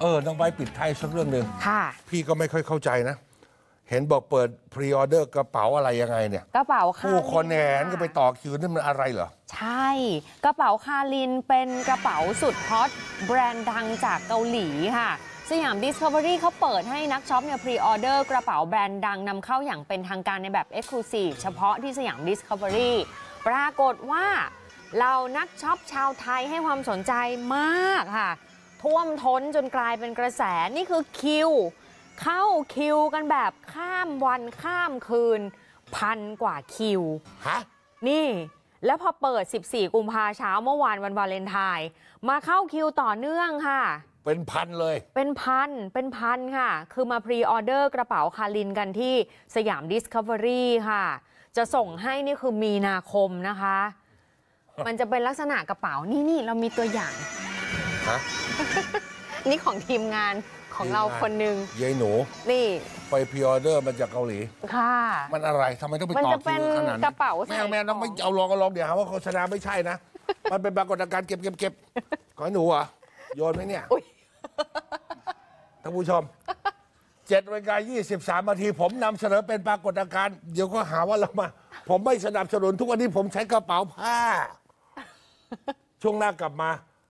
เออน้องไบรท์ปิดท้ายสักเรื่องหนึ่งค่ะ พี่ก็ไม่ค่อยเข้าใจนะ เห็นบอกเปิดพรีออเดอร์กระเป๋าอะไรยังไงเนี่ย กระเป๋าคาผู้คนแหนลิก็ไปต่อคิวนั่นมันอะไรเหรอ ใช่ กระเป๋า CARLYN เป็นกระเป๋าสุดฮอตแบรนด์ดังจากเกาหลีค่ะสยาม Discovery เขาเปิดให้นักช็อปเนี่ยพรีออเดอร์กระเป๋าแบรนด์ดังนำเข้าอย่างเป็นทางการในแบบ Exclusive เฉพาะที่สยาม Discovery ปรากฏว่าเรานักช็อปชาวไทยให้ความสนใจมากค่ะ ท่วมท้นจนกลายเป็นกระแสนี่คือคิว เข้าคิวกันแบบข้ามวันข้ามคืน พันกว่าคิว ฮะ นี่ แล้วพอเปิด 14 กุมภาเช้าเมื่อวานวันวาเลนไทน์มาเข้าคิวต่อเนื่องค่ะ เป็นพันเลย เป็นพัน เป็นพันค่ะ คือมาพรีออเดอร์กระเป๋า CARLYN กันที่สยาม Discovery ค่ะ จะส่งให้นี่คือมีนาคมนะคะ มันจะเป็นลักษณะกระเป๋านี่นี่เรามีตัวอย่าง ฮะ นี่ของทีมงานของเราคนหนึ่งยายหนู นี่ ไปพรีออเดอร์มาจากเกาหลี ค่ะ มันอะไรทำไมต้องไปมันต่อจะเป็คินวขนาดนั้นกระเป๋าใส่แม่เอาแม่น้องของไม่เอาลองก็ลองเดี๋ยวหาว่าโฆษณาไม่ใช่นะ มันเป็นปรากฏการณ์เก็บเก็บเก็บขอให้หนูเหรอะโยนไหมเนี่ยอุ๊ยท่านผู้ชมเจ็ดนาฬิกายี่สิบสามนาที ผมนำเสนอเป็นปรากฏการณ์เดี๋ยวก็หาว่าเรามา ผมไม่สนับสนุนทุกวันนี้ผมใช้กระเป๋าผ้า ช่วงหน้ากลับมา